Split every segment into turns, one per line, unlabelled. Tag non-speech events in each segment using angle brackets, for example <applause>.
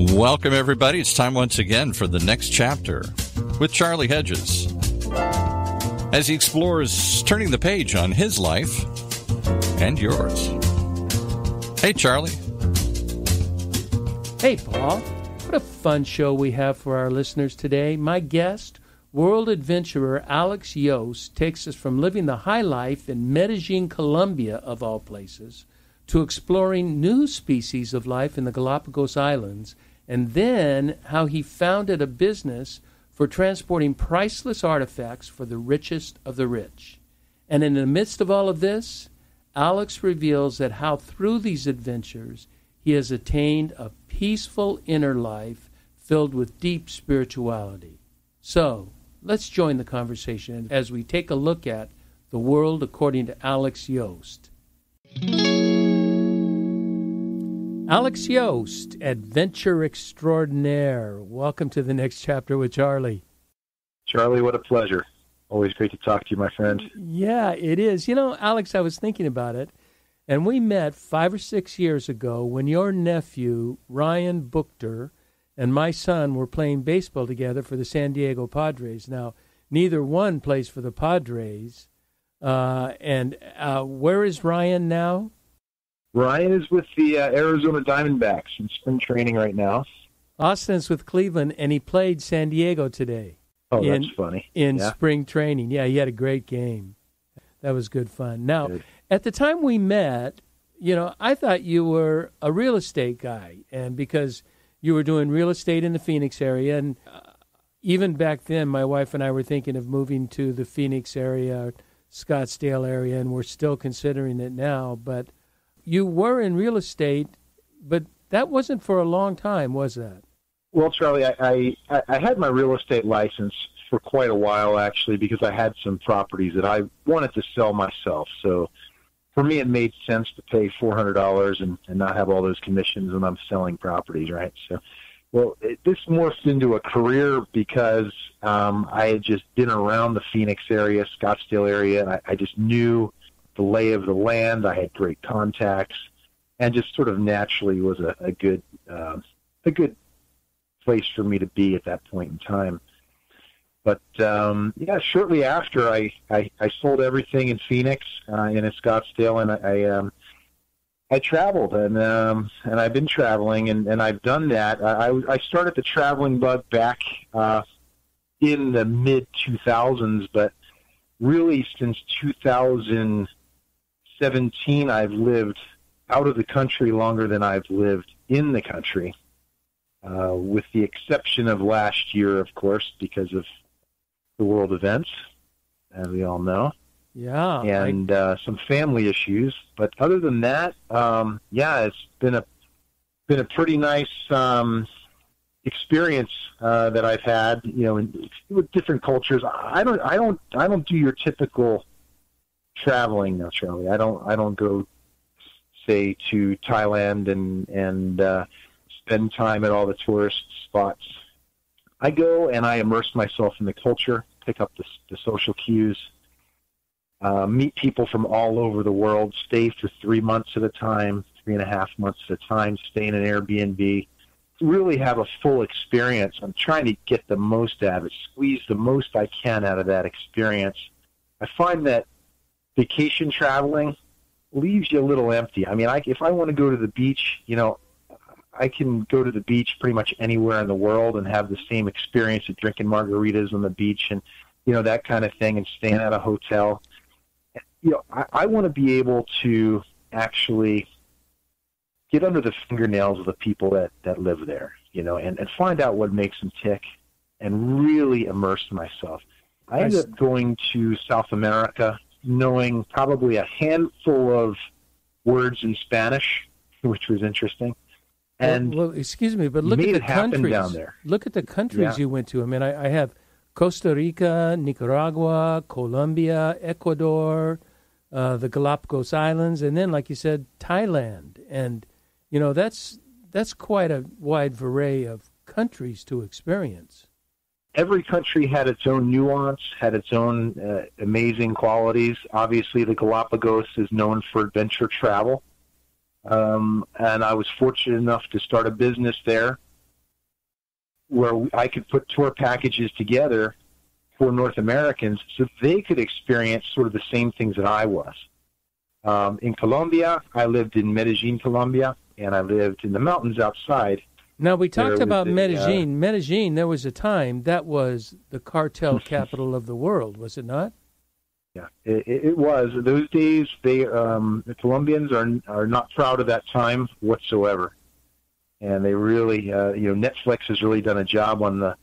Welcome, everybody. It's time once again for the next chapter with Charlie Hedges as he explores turning the page on his life and yours. Hey, Charlie.
Hey, Paul. What a fun show we have for our listeners today. My guest, world adventurer Alex Yost, takes us from living the high life in Medellin, Colombia, of all places, to exploring new species of life in the Galapagos Islands, and then how he founded a business for transporting priceless artifacts for the richest of the rich. And in the midst of all of this, Alex reveals that how through these adventures he has attained a peaceful inner life filled with deep spirituality. So, let's join the conversation as we take a look at the world according to Alex Yost. Alex Yost, adventure extraordinaire. Welcome to the next chapter with Charlie.
Charlie, what a pleasure. Always great to talk to you, my friend.
Yeah, it is. You know, Alex, I was thinking about it, and we met five or six years ago when your nephew, Ryan Buchter, and my son were playing baseball together for the San Diego Padres. Now, neither one plays for the Padres. Uh, and uh, where is Ryan now?
Ryan is with the uh, Arizona Diamondbacks in spring training right now.
Austin's with Cleveland, and he played San Diego today.
Oh,
in,
that's funny.
In
yeah.
spring training. Yeah, he had a great game. That was good fun. Now, good. at the time we met, you know, I thought you were a real estate guy, and because you were doing real estate in the Phoenix area, and uh, even back then, my wife and I were thinking of moving to the Phoenix area, Scottsdale area, and we're still considering it now. But you were in real estate, but that wasn't for a long time, was that?
Well, Charlie, I, I, I had my real estate license for quite a while actually because I had some properties that I wanted to sell myself. So for me, it made sense to pay four hundred dollars and, and not have all those commissions when I'm selling properties, right? So, well, it, this morphed into a career because um, I had just been around the Phoenix area, Scottsdale area, and I, I just knew the lay of the land. I had great contacts, and just sort of naturally was a, a good uh, a good place for me to be at that point in time. But um, yeah, shortly after I, I, I sold everything in Phoenix uh, in Scottsdale, and I, I um, I traveled and um, and I've been traveling and, and I've done that. I, I started the traveling bug back uh, in the mid 2000s, but really since 2017, I've lived out of the country longer than I've lived in the country, uh, with the exception of last year, of course, because of the world events, as we all know.
Yeah,
and I... uh, some family issues. But other than that, um, yeah, it's been a been a pretty nice um, experience uh, that I've had. You know, in, with different cultures. I don't, I don't, I don't do your typical traveling Charlie. I don't, I don't go say to Thailand and and uh, spend time at all the tourist spots. I go and I immerse myself in the culture pick up the, the social cues, uh, meet people from all over the world, stay for three months at a time, three and a half months at a time, stay in an Airbnb, really have a full experience. I'm trying to get the most out of it, squeeze the most I can out of that experience. I find that vacation traveling leaves you a little empty. I mean, I, if I want to go to the beach, you know, I can go to the beach pretty much anywhere in the world and have the same experience of drinking margaritas on the beach and you know that kind of thing and staying at a hotel. You know, I, I want to be able to actually get under the fingernails of the people that that live there, you know, and and find out what makes them tick, and really immerse myself. I ended up going to South America, knowing probably a handful of words in Spanish, which was interesting and
well, well, excuse me, but look at the countries
down there.
Look at the countries
yeah.
you went to. I mean, I, I, have Costa Rica, Nicaragua, Colombia, Ecuador, uh, the Galapagos Islands, and then, like you said, Thailand. And you know, that's that's quite a wide array of countries to experience.
Every country had its own nuance, had its own uh, amazing qualities. Obviously, the Galapagos is known for adventure travel um, and I was fortunate enough to start a business there. where I could put tour packages together for North Americans so they could experience sort of the same things that I was. Um, in Colombia, I lived in Medellin, Colombia, and I lived in the mountains outside.
Now we talked about Medellin. Uh, Medellin, there was a time that was the cartel <laughs> capital of the world, was it not?
Yeah, it, it was. Those days, they um, the Colombians are are not proud of that time whatsoever, and they really, uh, you know, Netflix has really done a job on the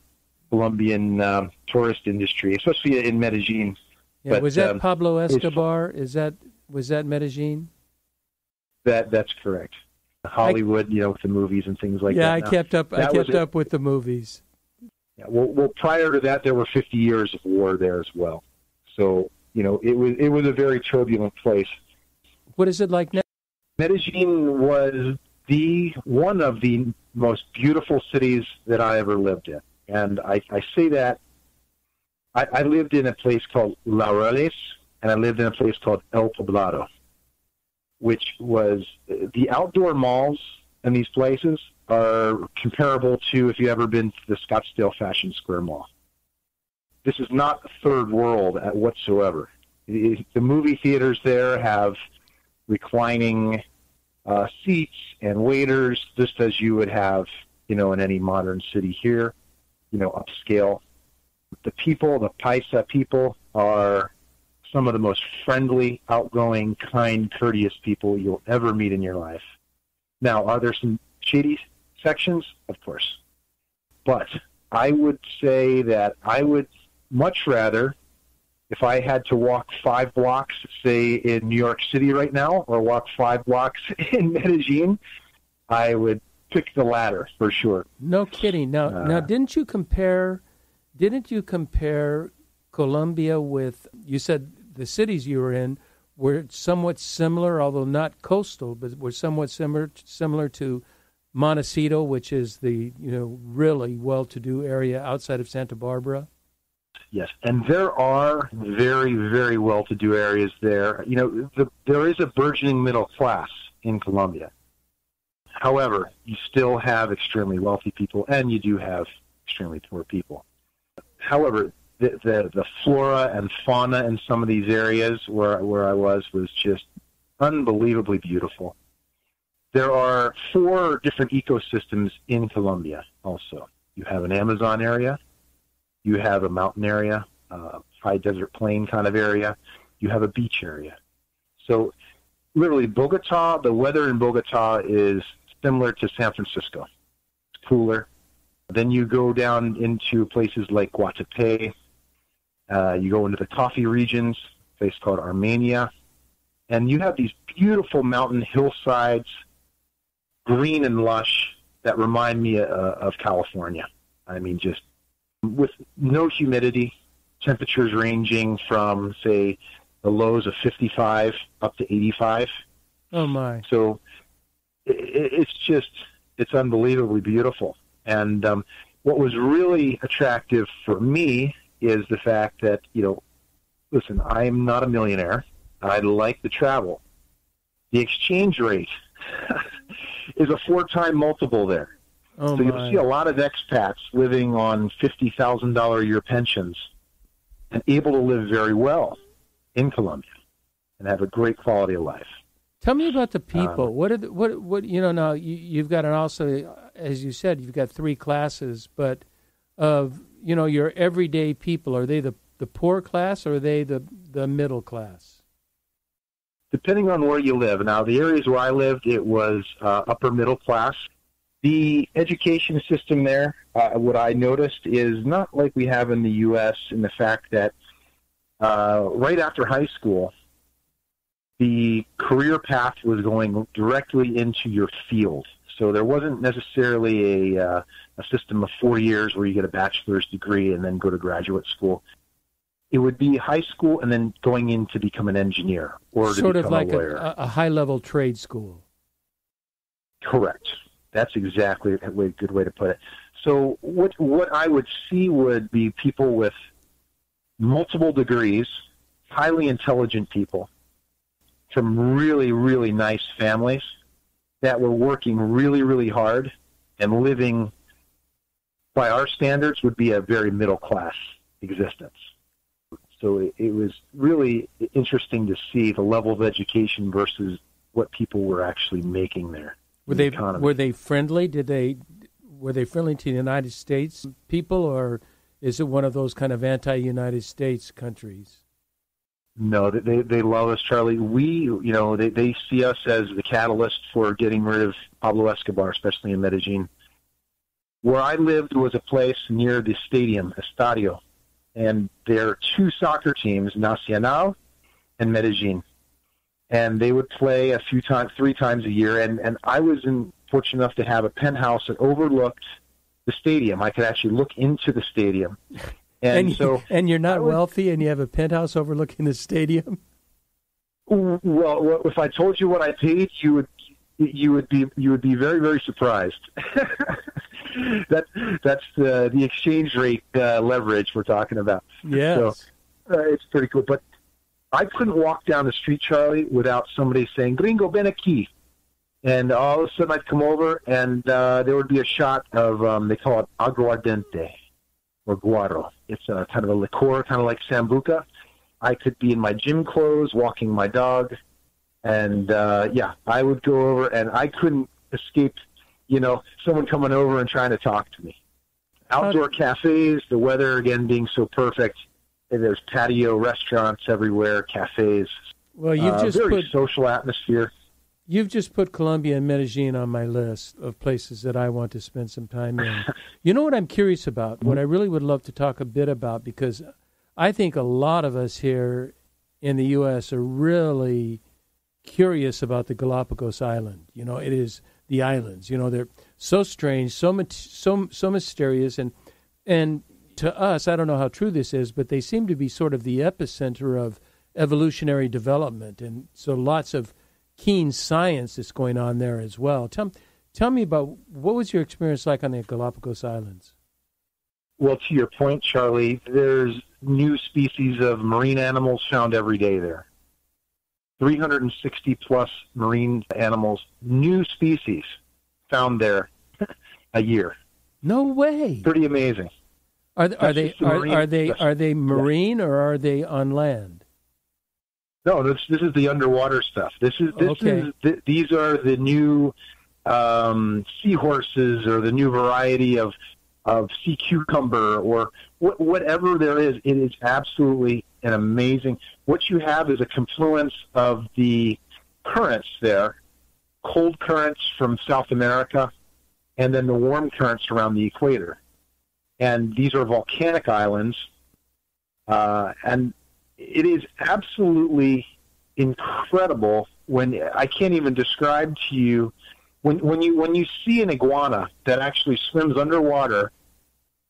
Colombian um, tourist industry, especially in Medellin.
Yeah, but, was that um, Pablo Escobar? Is that was that Medellin?
That that's correct. Hollywood, I, you know, with the movies and things like
yeah,
that.
Yeah, I kept up. I kept up with the movies.
Yeah, well, well, prior to that, there were 50 years of war there as well. So you know, it was it was a very turbulent place.
What is it like now?
Medellin was the one of the most beautiful cities that I ever lived in, and I, I say that I, I lived in a place called Laureles, and I lived in a place called El Poblado, which was the outdoor malls in these places are comparable to if you've ever been to the Scottsdale Fashion Square Mall. This is not third world whatsoever. The movie theaters there have reclining uh, seats and waiters, just as you would have, you know, in any modern city here, you know, upscale. The people, the Paisa people, are some of the most friendly, outgoing, kind, courteous people you'll ever meet in your life. Now, are there some shady sections? Of course. But I would say that I would much rather, if I had to walk five blocks, say in New York City right now, or walk five blocks <laughs> in Medellin, I would pick the latter for sure.
No kidding. Now, uh, now, didn't you compare? Didn't you compare Colombia with? You said the cities you were in were somewhat similar, although not coastal, but were somewhat similar similar to Montecito, which is the you know really well-to-do area outside of Santa Barbara
yes. And there are very, very well-to-do areas there. You know, the, there is a burgeoning middle class in Colombia. However, you still have extremely wealthy people, and you do have extremely poor people. However, the, the, the flora and fauna in some of these areas where, where I was was just unbelievably beautiful. There are four different ecosystems in Colombia also. You have an Amazon area, you have a mountain area, uh, high desert plain kind of area. You have a beach area. So, literally, Bogota, the weather in Bogota is similar to San Francisco. It's cooler. Then you go down into places like Guatapé. Uh, you go into the coffee regions, a place called Armenia. And you have these beautiful mountain hillsides, green and lush, that remind me uh, of California. I mean, just with no humidity, temperatures ranging from say the lows of 55 up to 85.
Oh my!
So it, it's just it's unbelievably beautiful. And um, what was really attractive for me is the fact that you know, listen, I'm not a millionaire. I like to travel. The exchange rate <laughs> is a four-time multiple there.
Oh
so you'll see a lot of expats living on fifty thousand dollar a year pensions and able to live very well in Colombia and have a great quality of life.
Tell me about the people. Um, what are the, what what you know now? You, you've got an also, as you said, you've got three classes, but of you know your everyday people. Are they the the poor class or are they the the middle class?
Depending on where you live. Now, the areas where I lived, it was uh, upper middle class the education system there, uh, what I noticed is not like we have in the U.S. in the fact that uh, right after high school, the career path was going directly into your field. So there wasn't necessarily a, uh, a system of four years where you get a bachelor's degree and then go to graduate school. It would be high school and then going in to become an engineer or
sort
of
like
a, a,
a high level trade school.
Correct. That's exactly a good way to put it. So what what I would see would be people with multiple degrees, highly intelligent people from really really nice families that were working really really hard and living by our standards, would be a very middle class existence. So it, it was really interesting to see the level of education versus what people were actually making there.
Were they the were they friendly? Did they were they friendly to the United States people, or is it one of those kind of anti-United States countries?
No, they they love us, Charlie. We, you know, they they see us as the catalyst for getting rid of Pablo Escobar, especially in Medellin. Where I lived was a place near the stadium, Estadio, and there are two soccer teams, Nacional and Medellin, and they would play a few times, three times a year. And and I was in, fortunate enough to have a penthouse that overlooked the stadium. I could actually look into the stadium,
and, and so and you're not wealthy, and you have a penthouse overlooking the stadium.
Well, if I told you what I paid, you would you would be you would be very very surprised. <laughs> that that's the the exchange rate uh, leverage we're talking about.
Yeah, so
uh, it's pretty cool. But I couldn't walk down the street, Charlie, without somebody saying "Gringo, ven aquí," and all of a sudden I'd come over and uh, there would be a shot of um, they call it aguardiente or guaro. It's a kind of a liqueur, kind of like sambuca. I could be in my gym clothes, walking my dog, and uh, yeah, I would go over, and I couldn't escape, you know, someone coming over and trying to talk to me. Outdoor cafes, the weather again being so perfect. And there's patio restaurants everywhere, cafes.
Well, you've uh, just
very
put
social atmosphere.
You've just put Colombia and Medellin on my list of places that I want to spend some time in. <laughs> you know what I'm curious about? What I really would love to talk a bit about because I think a lot of us here in the U.S. are really curious about the Galapagos Island. You know, it is the islands. You know, they're so strange, so so so mysterious, and and to us, I don't know how true this is, but they seem to be sort of the epicenter of evolutionary development, and so lots of keen science that's going on there as well. Tell, tell me about what was your experience like on the Galapagos Islands?
Well, to your point, Charlie, there's new species of marine animals found every day there. 360 plus marine animals, new species found there <laughs> a year.
No way.
Pretty amazing.
Are, are they are, are, they are they marine yeah. or are they on land?
No, this this is the underwater stuff. This is this okay. is th- these are the new um, seahorses or the new variety of of sea cucumber or wh- whatever there is. It is absolutely an amazing. What you have is a confluence of the currents there, cold currents from South America, and then the warm currents around the equator. And these are volcanic islands, uh, and it is absolutely incredible when I can't even describe to you when when you when you see an iguana that actually swims underwater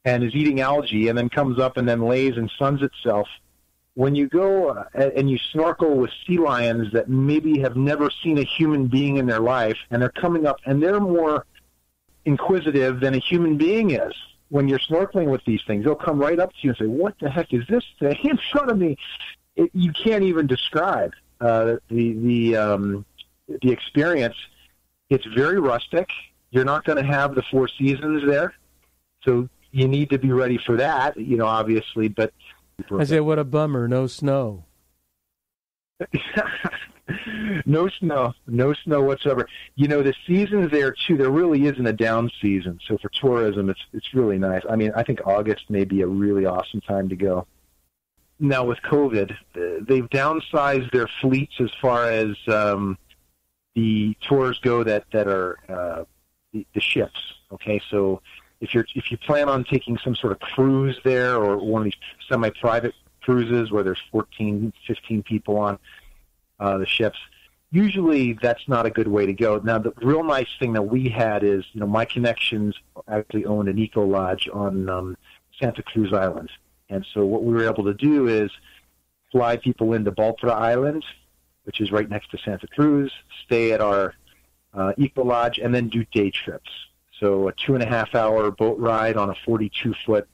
and is eating algae and then comes up and then lays and suns itself when you go uh, and you snorkel with sea lions that maybe have never seen a human being in their life and they're coming up and they're more inquisitive than a human being is when you're snorkeling with these things, they'll come right up to you and say, "What the heck is this thing in front of me?" It, you can't even describe uh, the the um, the experience. It's very rustic. You're not going to have the four seasons there, so you need to be ready for that. You know, obviously, but
I say, what a bummer! No snow. <laughs> <laughs>
no snow, no snow whatsoever. You know, the seasons there too. There really isn't a down season, so for tourism, it's it's really nice. I mean, I think August may be a really awesome time to go. Now with COVID, they've downsized their fleets as far as um, the tours go that that are uh, the, the ships. Okay, so if you're if you plan on taking some sort of cruise there or one of these semi-private cruises where there's 14, 15 people on uh, the ships. Usually, that's not a good way to go. Now, the real nice thing that we had is, you know, my connections actually owned an eco lodge on um, Santa Cruz Island, and so what we were able to do is fly people into Baltra Island, which is right next to Santa Cruz, stay at our uh, eco lodge, and then do day trips. So a two and a half hour boat ride on a 42 foot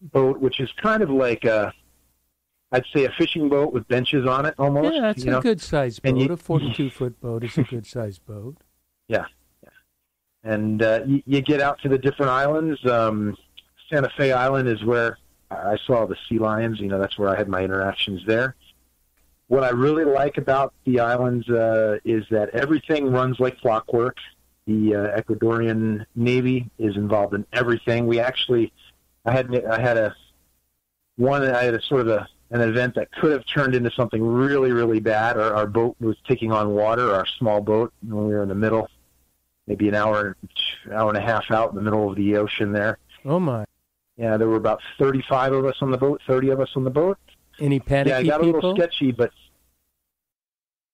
boat, which is kind of like a I'd say a fishing boat with benches on it almost.
Yeah, that's a know? good sized boat. You, a 42 foot boat is a good sized boat.
Yeah, yeah. and uh, you, you get out to the different islands. Um, Santa Fe Island is where I saw the sea lions. You know, that's where I had my interactions there. What I really like about the islands uh, is that everything runs like clockwork. The uh, Ecuadorian Navy is involved in everything. We actually, I had I had a one I had a sort of a an event that could have turned into something really really bad. Our, our boat was taking on water. Our small boat when we were in the middle, maybe an hour hour and a half out in the middle of the ocean there.
Oh my!
Yeah, there were about thirty-five of us on the boat, thirty of us on the boat.
Any panicky
Yeah, it got a
people?
little sketchy, but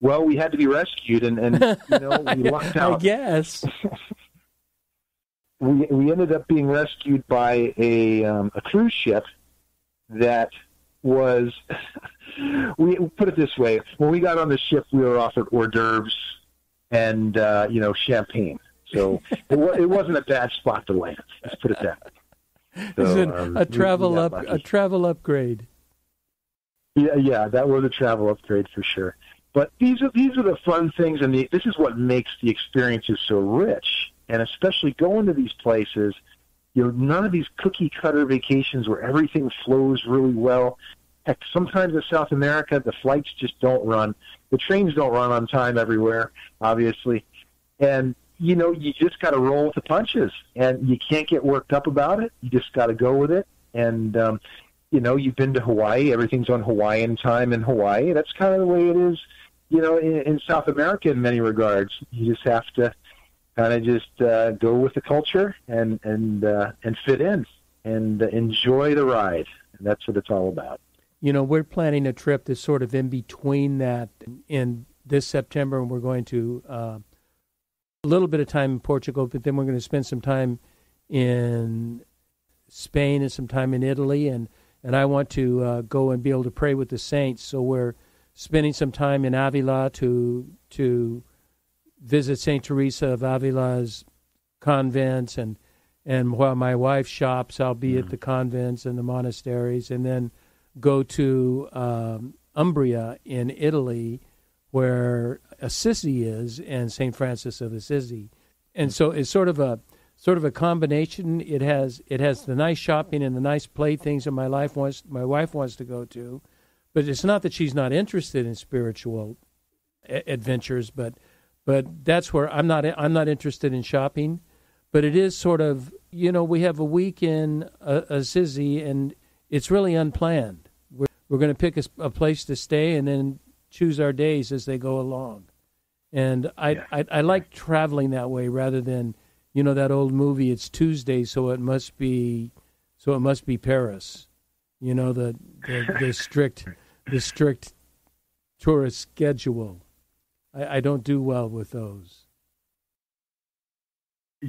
well, we had to be rescued, and and you know we <laughs> lucked out.
I guess. <laughs>
we we ended up being rescued by a um, a cruise ship that was <laughs> we put it this way when we got on the ship we were offered hors d'oeuvres and uh, you know champagne so it, wa- it wasn't a bad spot to land let's put it that way. So,
it
um,
a travel
we
up
lucky.
a travel upgrade?
Yeah, yeah, that was a travel upgrade for sure. But these are these are the fun things, and the, this is what makes the experiences so rich. And especially going to these places, you know, none of these cookie cutter vacations where everything flows really well. Heck, sometimes in South America, the flights just don't run. The trains don't run on time everywhere, obviously, and you know, you just got to roll with the punches, and you can't get worked up about it. You just got to go with it, and um, you know, you've been to Hawaii, everything's on Hawaiian time in Hawaii. That's kind of the way it is, you know, in, in South America in many regards. You just have to kind of just uh, go with the culture and and uh, and fit in and enjoy the ride. And that's what it's all about.
You know, we're planning a trip that's sort of in between that in this September, and we're going to uh, a little bit of time in Portugal, but then we're going to spend some time in Spain and some time in Italy, and and I want to uh, go and be able to pray with the saints. So we're spending some time in Avila to to visit Saint Teresa of Avila's convents, and and while my wife shops, I'll be at the convents and the monasteries, and then go to um, Umbria in Italy, where Assisi is, and Saint Francis of Assisi, and so it's sort of a sort of a combination. It has it has the nice shopping and the nice playthings that my life wants my wife wants to go to, but it's not that she's not interested in spiritual a- adventures, but but that's where I'm not I'm not interested in shopping, but it is sort of you know we have a week in uh, Assisi and it's really unplanned. We're we're going to pick a place to stay and then choose our days as they go along, and I
Yeah.
I, I like traveling that way rather than you know that old movie it's Tuesday so it must be so it must be Paris, you know the the, the <laughs> strict the strict tourist schedule. I, I don't do well with those.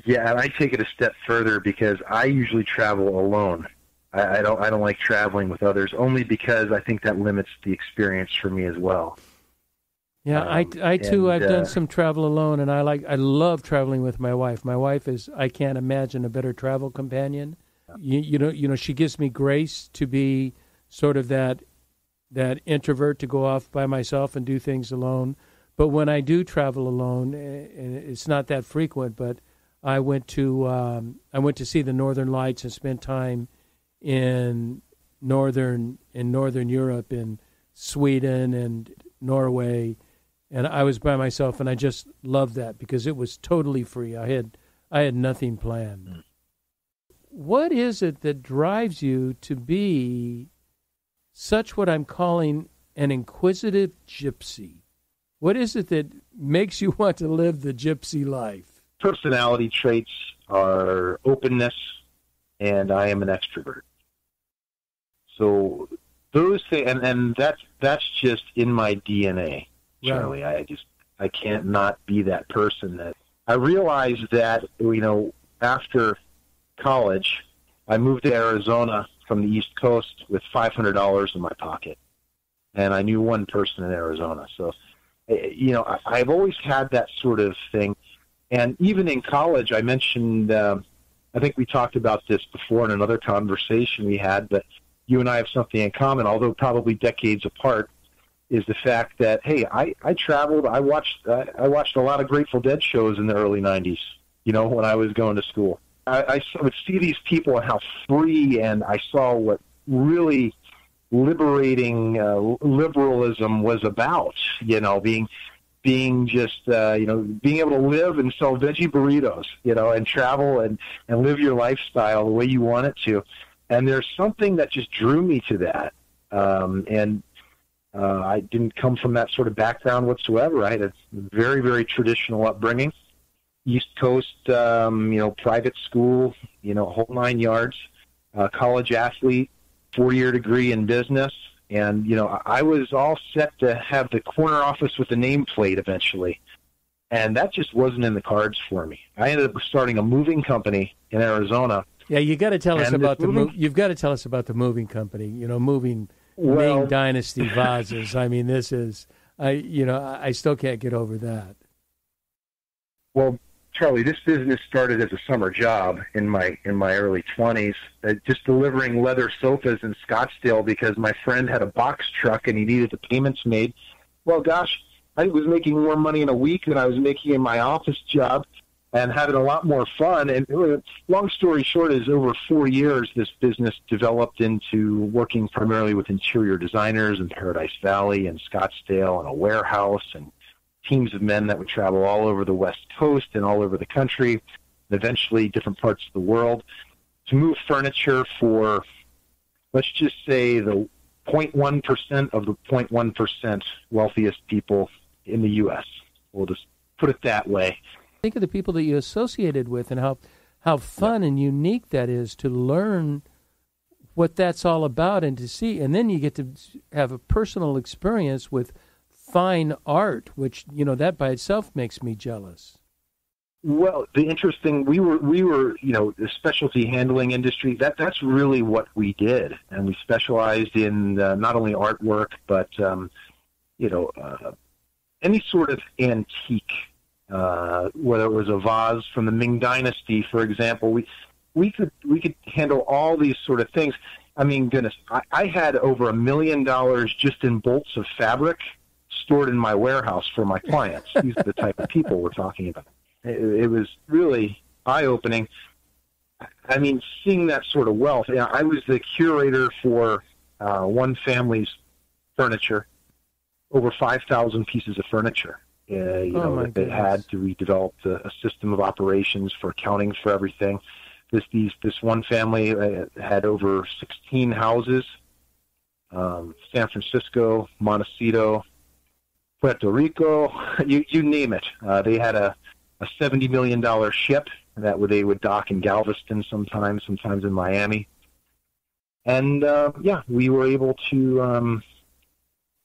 Yeah, and I take it a step further because I usually travel alone. I, I don't I don't like traveling with others only because I think that limits the experience for me as well.
Yeah,
Um,
I, I too.
and,
I've done
uh,
some travel alone, and I like. I love traveling with my wife. My wife is. I can't imagine a better travel companion. You, you know. You know. She gives me grace to be sort of that that introvert to go off by myself and do things alone. But when I do travel alone, eh, and it's not that frequent, but I went to um, I went to see the Northern Lights and spent time in northern in northern Europe in Sweden and Norway and I was by myself and I just loved that because it was totally free. I had I had nothing planned. Mm. What is it that drives you to be such what I'm calling an inquisitive gypsy? What is it that makes you <laughs> want to live the gypsy life?
Personality traits are openness, and I am an extrovert. So those things, and, and that's that's just in my DNA, Charlie. I just I can't not be that person. That I realized that you know after college, I moved to Arizona from the East Coast with five hundred dollars in my pocket, and I knew one person in Arizona. So, you know, I, I've always had that sort of thing, and even in college, I mentioned. Um, I think we talked about this before in another conversation we had, but you and I have something in common, although probably decades apart, is the fact that hey, I I traveled, I watched uh, I watched a lot of Grateful Dead shows in the early '90s. you know, when I was going to school. I, I would see these people and how free, and I saw what really liberating uh, liberalism was about. You know, being being just uh, you know being able to live and sell veggie burritos, you know, and travel and and live your lifestyle the way you want it to. And there's something that just drew me to that. Um, and uh, I didn't come from that sort of background whatsoever. I had a very very traditional upbringing. East Coast, um, you know, private school, you know, whole nine yards. Uh, college athlete, four year degree in business, and you know, I was all set to have the corner office with the nameplate eventually, and that just wasn't in the cards for me. I ended up starting a moving company in Arizona.
Yeah, you got to tell us about the moving, you've got to tell us about the moving company. You know, moving
well,
Ming Dynasty vases. I mean, this is I you know I still can't get over that.
Well, Charlie, this business started as a summer job in my in my early twenties, uh, just delivering leather sofas in Scottsdale because my friend had a box truck and he needed the payments made. Well, gosh, I was making more money in a week than I was making in my office job, and having a lot more fun. And long story short is, over four years, this business developed into working primarily with interior designers in Paradise Valley and Scottsdale, and a warehouse and teams of men that would travel all over the West Coast and all over the country, and eventually different parts of the world, to move furniture for, let's just say, the 0.1% of the 0.1% wealthiest people in the U.S. We'll just put it that way.
Think of the people that you associated with and how how fun yeah. and unique that is to learn what that's all about and to see and then you get to have a personal experience with fine art, which you know that by itself makes me jealous.
Well, the interesting we were we were you know the specialty handling industry that that's really what we did, and we specialized in uh, not only artwork but um, you know uh, any sort of antique, uh, whether it was a vase from the Ming Dynasty, for example. We we could we could handle all these sort of things. I mean, goodness, I, I had over a million dollars just in bolts of fabric stored in my warehouse for my clients. These are the type of people we're talking about. It, it was really eye opening. I mean, seeing that sort of wealth. You know, I was the curator for uh, one family's furniture, over 5,000 pieces of furniture. Uh, you
oh
know, they had to redevelop the, a system of operations for accounting for everything. This these this one family uh, had over 16 houses. Um, San Francisco, Montecito, Puerto Rico, <laughs> you you name it. Uh, they had a a seventy million dollar ship that they would dock in Galveston sometimes, sometimes in Miami, and uh, yeah, we were able to um,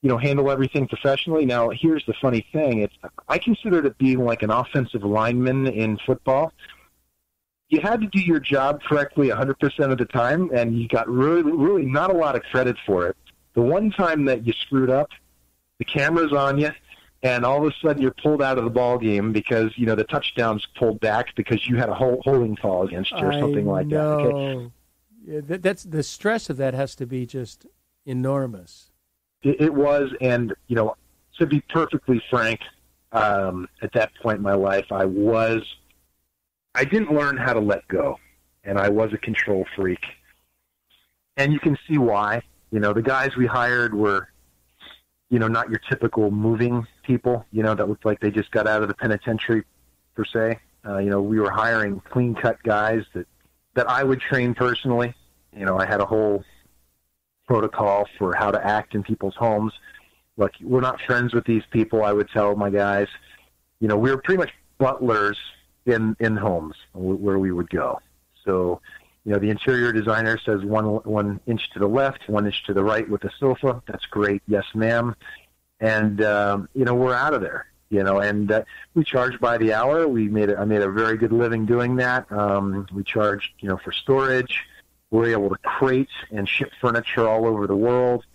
you know handle everything professionally. Now, here's the funny thing: it's I considered it being like an offensive lineman in football. You had to do your job correctly 100% of the time, and you got really, really not a lot of credit for it. The one time that you screwed up, the camera's on you, and all of a sudden you're pulled out of the ball game because you know the touchdown's pulled back because you had a holding call against you or something
I
like
know.
that. Okay?
Yeah, that, that's the stress of that has to be just enormous.
It, it was, and you know, to be perfectly frank, um, at that point in my life, I was, I didn't learn how to let go, and I was a control freak, and you can see why. You know, the guys we hired were you know, not your typical moving people, you know, that looked like they just got out of the penitentiary per se. Uh, you know, we were hiring clean cut guys that, that I would train personally. You know, I had a whole protocol for how to act in people's homes. Look, we're not friends with these people, I would tell my guys. You know, we were pretty much butlers in, in homes where we would go. So, you know, the interior designer says one one inch to the left, one inch to the right with the sofa. That's great. Yes, ma'am. And um, you know, we're out of there. You know, and uh, we charge by the hour. We made a, I made a very good living doing that. Um, we charged, you know, for storage. We're able to crate and ship furniture all over the world.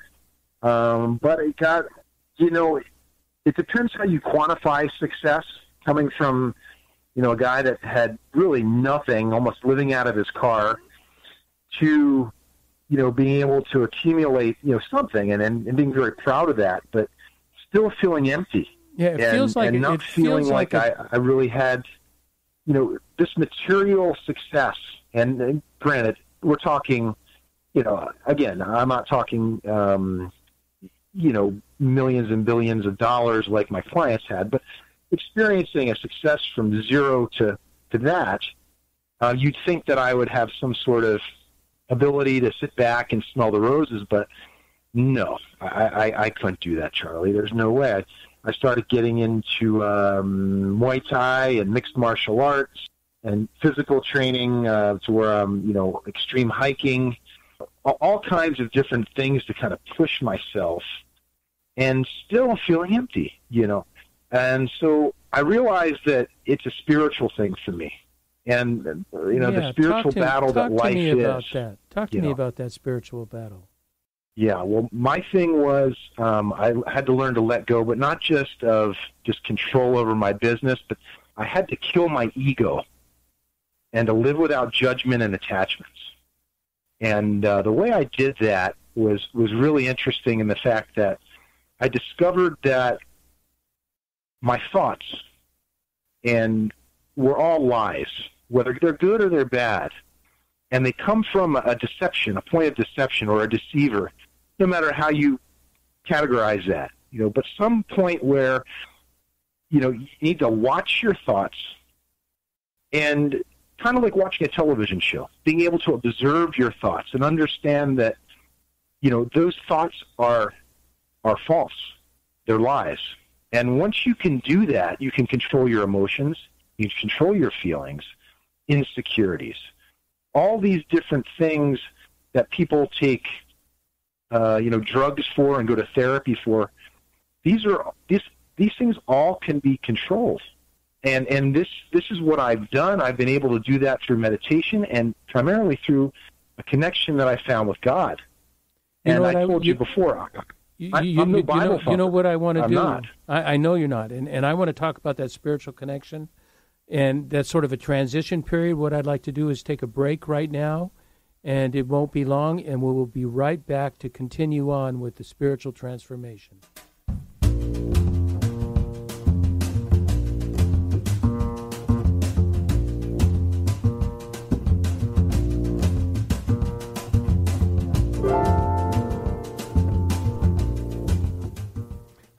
Um, but it got, you know, it depends how you quantify success. Coming from you know, a guy that had really nothing, almost living out of his car, to, you know, being able to accumulate, you know, something and, and, and being very proud of that, but still feeling empty.
Yeah, it
and,
feels like
and
it,
not
it
feeling like,
like
I, I really had, you know, this material success, and, and granted, we're talking, you know, again, I'm not talking, um, you know, millions and billions of dollars like my clients had, but experiencing a success from zero to, to that, uh, you'd think that I would have some sort of ability to sit back and smell the roses, but no, I, I, I couldn't do that, Charlie. There's no way. I, I started getting into um, Muay Thai and mixed martial arts and physical training uh, to where I'm, you know, extreme hiking, all kinds of different things to kind of push myself and still feeling empty, you know. And so I realized that it's a spiritual thing for me. And, you know,
yeah,
the spiritual
to,
battle that life
is.
Talk
to me about that. Talk to me
know.
about that spiritual battle.
Yeah, well, my thing was um, I had to learn to let go, but not just of just control over my business, but I had to kill my ego and to live without judgment and attachments. And uh, the way I did that was was really interesting in the fact that I discovered that my thoughts and were all lies, whether they're good or they're bad, and they come from a deception, a point of deception, or a deceiver no matter how you categorize that. You know, but some point where you know you need to watch your thoughts and kind of like watching a television show, being able to observe your thoughts and understand that you know those thoughts are are false. They're lies. And once you can do that, you can control your emotions, you control your feelings, insecurities, all these different things that people take uh, you know, drugs for and go to therapy for. These are these these things all can be controlled, and and this this is what I've done. I've been able to do that through meditation and primarily through a connection that I found with God.
You
and
know
I
what I-
told you,
you-
before,
You,
I-
you,
I'm no
you,
Bible
know, you know what I want to
I'm
do.
not.
I, I know you're not, and and I want to talk about that spiritual connection, and that's sort of a transition period. What I'd like to do is take a break right now, and it won't be long, and we will be right back to continue on with the spiritual transformation.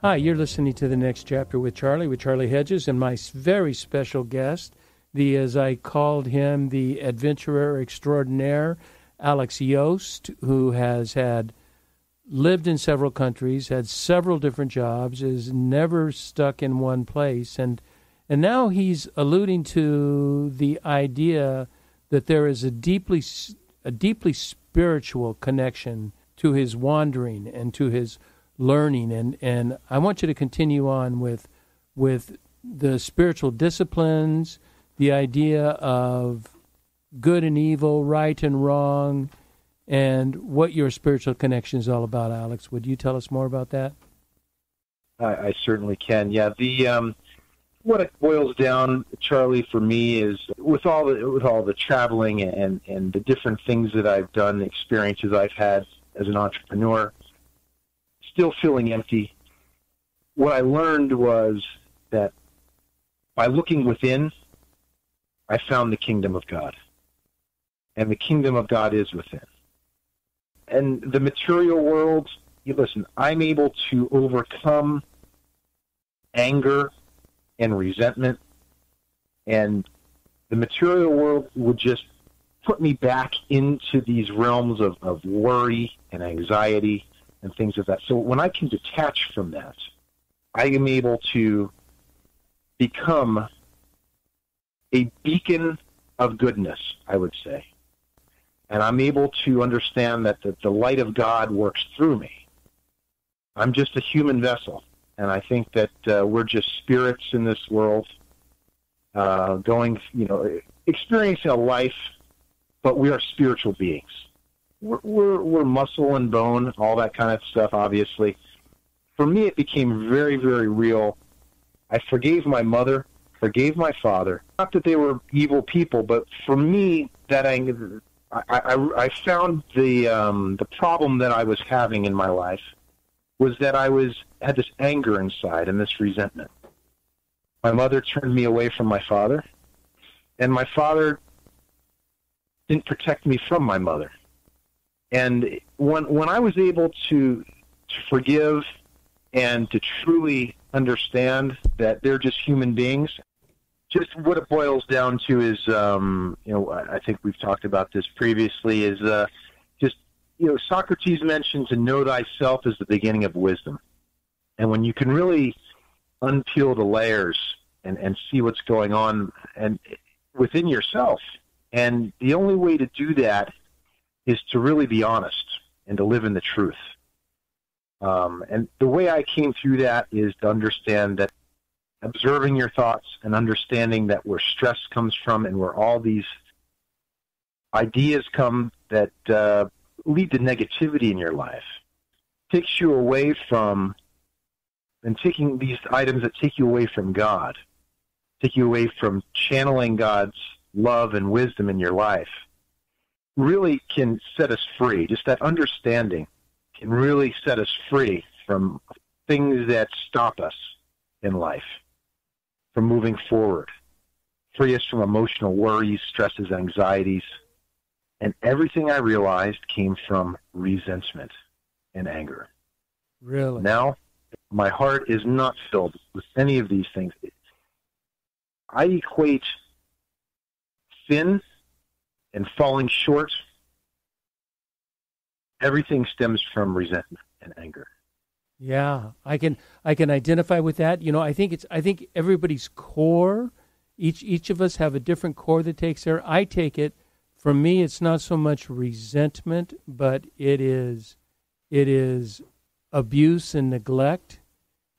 Hi, you're listening to the next chapter with Charlie, with Charlie Hedges, and my very special guest, the as I called him, the adventurer extraordinaire, Alex Yost, who has had lived in several countries, had several different jobs, is never stuck in one place, and and now he's alluding to the idea that there is a deeply a deeply spiritual connection to his wandering and to his learning and and I want you to continue on with with the spiritual disciplines, the idea of good and evil, right and wrong, and what your spiritual connection is all about, Alex. Would you tell us more about that?
I, I certainly can. Yeah, the um, what it boils down, Charlie, for me is with all the with all the traveling and and the different things that I've done, the experiences I've had as an entrepreneur, still feeling empty. What I learned was that by looking within, I found the kingdom of God, and the kingdom of God is within. And the material world, you listen, I'm able to overcome anger and resentment, and the material world would just put me back into these realms of, of worry and anxiety and things of that. So when I can detach from that, I am able to become a beacon of goodness, I would say. And I'm able to understand that the, the light of God works through me. I'm just a human vessel. And I think that uh, we're just spirits in this world, uh, going, you know, experiencing a life, but we are spiritual beings. We're, we're, we're muscle and bone, all that kind of stuff, obviously. For me, it became very, very real. I forgave my mother, forgave my father. Not that they were evil people, but for me, that I, I, I found the um, the problem that I was having in my life was that I was had this anger inside and this resentment. My mother turned me away from my father, and my father didn't protect me from my mother. And when when I was able to to forgive and to truly understand that they're just human beings, just what it boils down to is, um, you know, I think we've talked about this previously. Is uh, just you know, Socrates mentioned "To know thyself is the beginning of wisdom," and when you can really unpeel the layers and and see what's going on and within yourself, and the only way to do that is to really be honest and to live in the truth. Um, and the way I came through that is to understand that observing your thoughts and understanding that where stress comes from and where all these ideas come that uh, lead to negativity in your life takes you away from and taking these items that take you away from God, take you away from channeling God's love and wisdom in your life, really can set us free. Just that understanding can really set us free from things that stop us in life from moving forward, free us from emotional worries, stresses, anxieties. And everything I realized came from resentment and anger.
Really?
Now, my heart is not filled with any of these things. I equate sin and falling short. Everything stems from resentment and anger.
Yeah, I can I can identify with that. You know, I think it's I think everybody's core, each each of us have a different core that takes there. I take it from me it's not so much resentment, but it is it is abuse and neglect.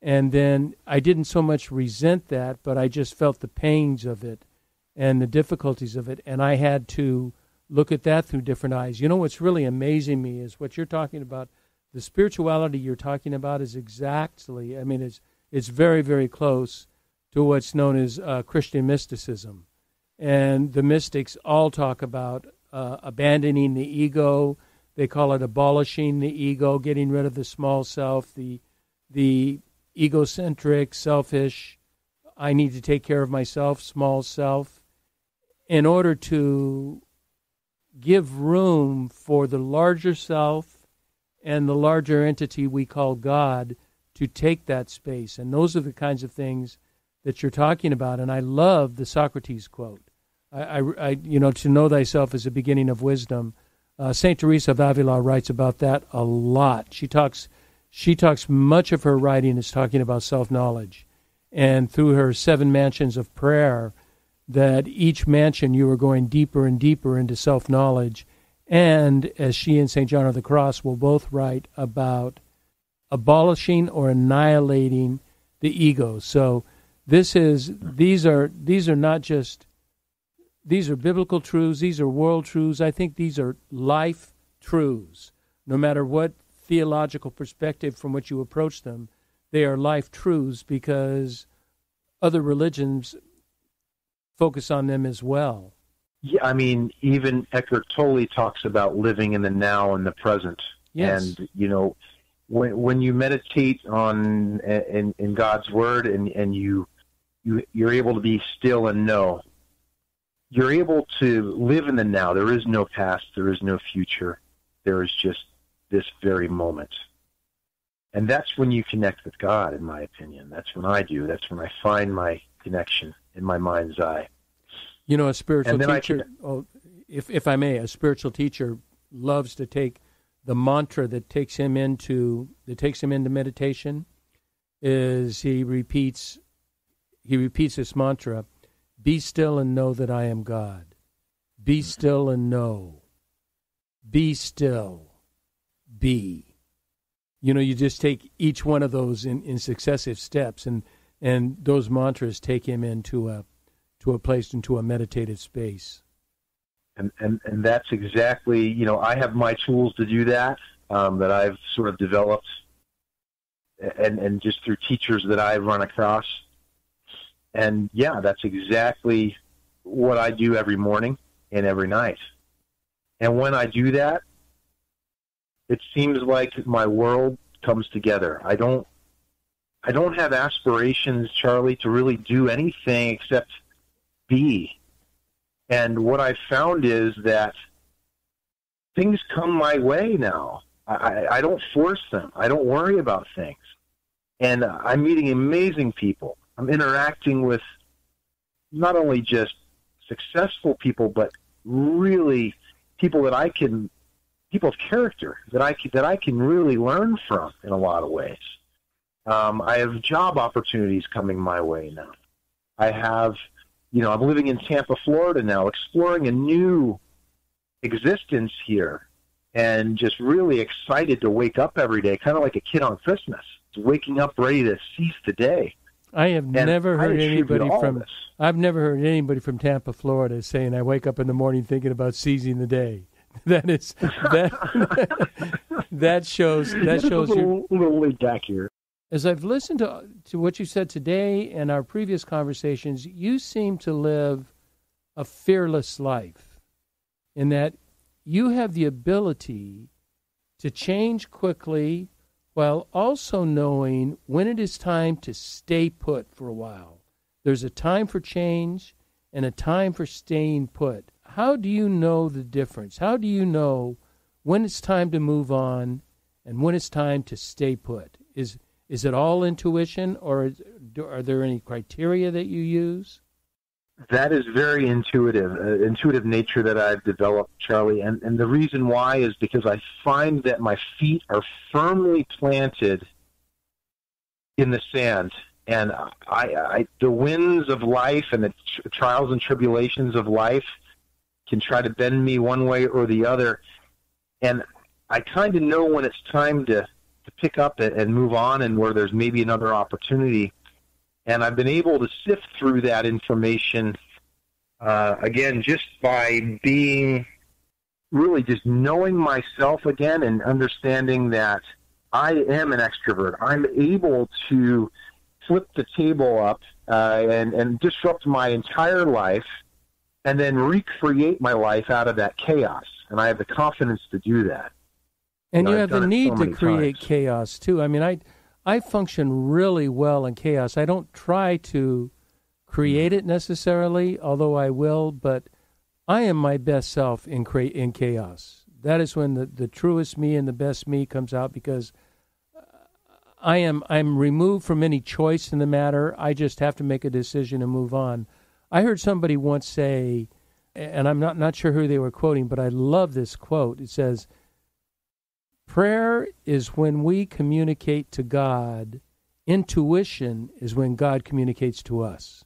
And then I didn't so much resent that, but I just felt the pains of it and the difficulties of it and I had to look at that through different eyes. You know what's really amazing me is what you're talking about the spirituality you're talking about is exactly, I mean, it's, it's very, very close to what's known as uh, Christian mysticism. And the mystics all talk about uh, abandoning the ego. They call it abolishing the ego, getting rid of the small self, the, the egocentric, selfish, I need to take care of myself, small self, in order to give room for the larger self and the larger entity we call God to take that space. And those are the kinds of things that you're talking about. And I love the Socrates quote. I, I, you know, to know thyself is the beginning of wisdom. Uh, Saint Teresa of Avila writes about that a lot. She talks, she talks much of her writing is talking about self knowledge, and through her seven mansions of prayer, that each mansion you are going deeper and deeper into self knowledge and as she and St. John of the Cross will both write about abolishing or annihilating the ego. So this is these are these are not just these are biblical truths, these are world truths. I think these are life truths. No matter what theological perspective from which you approach them, they are life truths because other religions focus on them as well.
Yeah, I mean, even Eckhart Tolle talks about living in the now and the present.
Yes.
And you know, when when you meditate on in, in God's word and and you you you're able to be still and know, you're able to live in the now. There is no past. There is no future. There is just this very moment. And that's when you connect with God, in my opinion. That's when I do. That's when I find my connection in my mind's eye.
You know, a spiritual teacher, oh, if if I may, a spiritual teacher loves to take the mantra that takes him into that takes him into meditation is he repeats he repeats this mantra be still and know that I am God be mm-hmm. still and know be still be you know you just take each one of those in, in successive steps and and those mantras take him into a to a place into a meditative space.
And, and and that's exactly you know I have my tools to do that um, that I've sort of developed and and just through teachers that I've run across. And yeah that's exactly what I do every morning and every night. And when I do that it seems like my world comes together. I don't I don't have aspirations Charlie to really do anything except be And what I've found is that things come my way now. I, I don't force them. I don't worry about things. And I'm meeting amazing people. I'm interacting with not only just successful people, but really people that I can, people of character that I can, that I can really learn from in a lot of ways. Um, I have job opportunities coming my way now. I have, you know, I'm living in Tampa, Florida now, exploring a new existence here, and just really excited to wake up every day, kind of like a kid on Christmas, waking up ready to seize the day.
I have and never heard anybody from I've never heard anybody from Tampa, Florida saying I wake up in the morning thinking about seizing the day. <laughs> That is that <laughs> that shows that <laughs> shows
a little, your, little laid back here.
As I've listened to to what you said today and our previous conversations, you seem to live a fearless life in that you have the ability to change quickly while also knowing when it is time to stay put for a while. There's a time for change and a time for staying put. How do you know the difference? How do you know when it's time to move on and when it's time to stay put? Is is it all intuition, or is, are there any criteria that you use?
That is very intuitive, uh, intuitive nature that I've developed, Charlie. And, and the reason why is because I find that my feet are firmly planted in the sand. And I, I, the winds of life and the tr- trials and tribulations of life can try to bend me one way or the other. And I kind of know when it's time to pick up and move on and where there's maybe another opportunity and I've been able to sift through that information uh, again just by being really just knowing myself again and understanding that I am an extrovert. I'm able to flip the table up uh, and, and disrupt my entire life and then recreate my life out of that chaos. And I have the confidence to do that.
And you, know, you have the need so to create times. chaos too. I mean, I I function really well in chaos. I don't try to create it necessarily, although I will, but I am my best self in in chaos. That is when the, the truest me and the best me comes out because uh, I am I'm removed from any choice in the matter. I just have to make a decision and move on. I heard somebody once say, and I'm not not sure who they were quoting, but I love this quote. It says, Prayer is when we communicate to God. Intuition is when God communicates to us.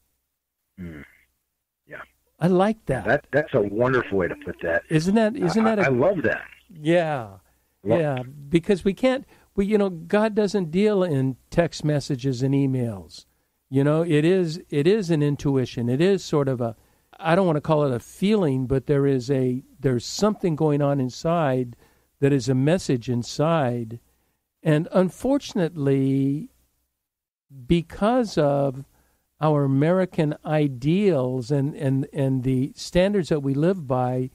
Mm. Yeah.
I like that.
That that's a wonderful way to put that.
Isn't that isn't that
a, I love that.
Yeah. Love yeah, because we can't we you know God doesn't deal in text messages and emails. You know, it is it is an intuition. It is sort of a I don't want to call it a feeling, but there is a there's something going on inside that is a message inside. And unfortunately, because of our American ideals and, and, and the standards that we live by,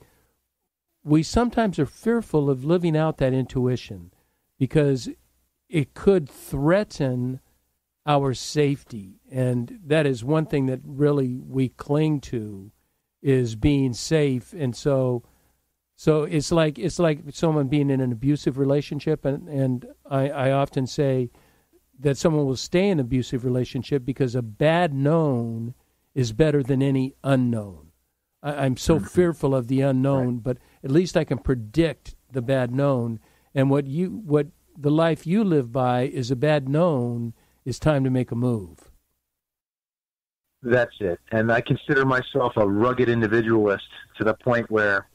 we sometimes are fearful of living out that intuition because it could threaten our safety. And that is one thing that really we cling to is being safe. And so so it's like it's like someone being in an abusive relationship, and and I, I often say that someone will stay in an abusive relationship because a bad known is better than any unknown. I, am so mm-hmm. fearful of the unknown, right. but at least I can predict the bad known. And what you what the life you live by is a bad known. Is time to make a move.
That's it. And I consider myself a rugged individualist to the point where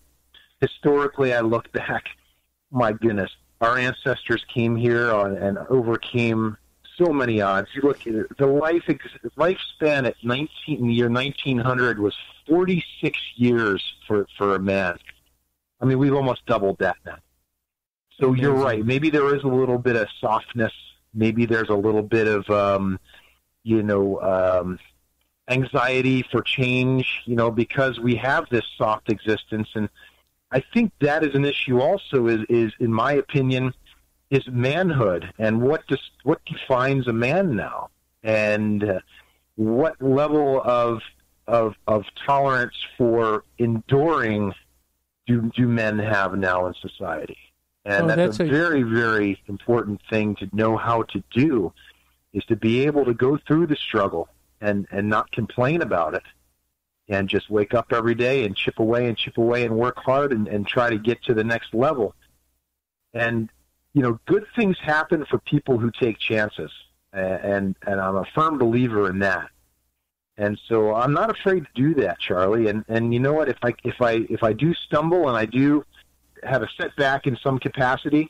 historically, I look back, my goodness, our ancestors came here and overcame so many odds. You look at the life lifespan at 19 in the year 1900 was 46 years for for a man. I mean, we've almost doubled that now. So you're right. Maybe there is a little bit of softness. Maybe there's a little bit of um, you know um, anxiety for change. You know, because we have this soft existence and I think that is an issue also is, is in my opinion, is manhood and what does, what defines a man now and uh, what level of of of tolerance for enduring do do men have now in society? And
Oh,
that's,
that's
a,
a-
very, very important thing to know how to do is to be able to go through the struggle and, and not complain about it and just wake up every day and chip away and chip away and work hard and, and try to get to the next level. And, you know, good things happen for people who take chances. And, and I'm a firm believer in that. And so I'm not afraid to do that, Charlie. And, and you know what? If I, if I, if I do stumble and I do have a setback in some capacity,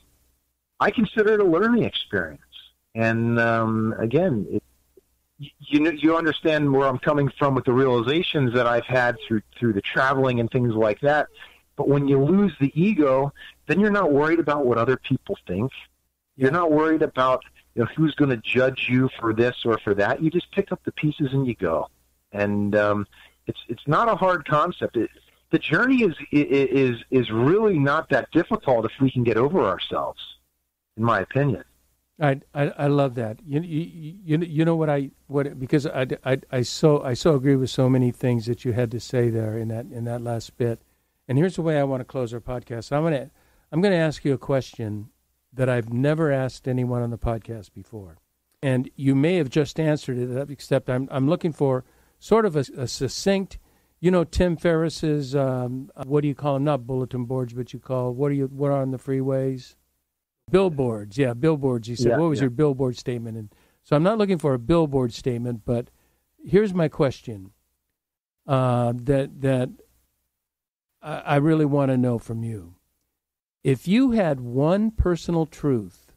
I consider it a learning experience. And um, again, it, you know, you understand where I'm coming from with the realizations that I've had through through the traveling and things like that. But when you lose the ego, then you're not worried about what other people think. You're not worried about you know who's going to judge you for this or for that. You just pick up the pieces and you go. And um, it's it's not a hard concept. It, the journey is is is really not that difficult if we can get over ourselves, in my opinion.
I, I I love that. You you you, you know what I what because I, I, I so I so agree with so many things that you had to say there in that in that last bit. And here's the way I want to close our podcast. I'm gonna I'm gonna ask you a question that I've never asked anyone on the podcast before, and you may have just answered it. Except I'm I'm looking for sort of a, a succinct. You know Tim Ferriss's um, what do you call them? Not bulletin boards, but you call what are you what are on the freeways? Billboards, yeah, billboards. You said,
Yeah,
what was
yeah.
your billboard statement? And so I'm not looking for a billboard statement, but here's my question uh, that that I, I really want to know from you. If you had one personal truth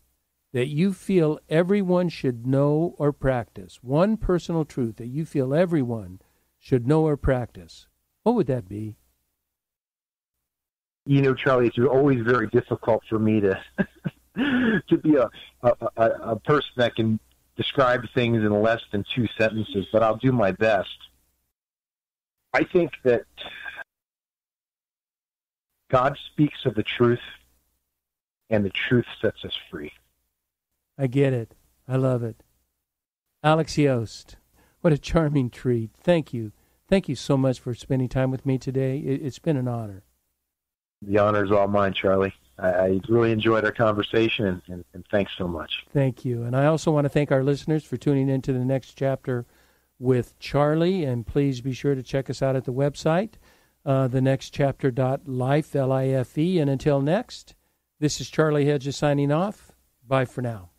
that you feel everyone should know or practice, one personal truth that you feel everyone should know or practice, what would that be?
you know, Charlie, it's always very difficult for me to <laughs> <laughs> to be a, a a person that can describe things in less than two sentences, but I'll do my best. I think that God speaks of the truth, and the truth sets us free.
I get it. I love it. Alex Yost, what a charming treat. Thank you. Thank you so much for spending time with me today. It, it's been an honor.
The honor is all mine, Charlie. I, really enjoyed our conversation, and, and, and thanks so much.
Thank you. And I also want to thank our listeners for tuning in to the next chapter with Charlie. And please be sure to check us out at the website, uh, the next chapter L I F E. And until next, this is Charlie Hedges signing off. Bye for now.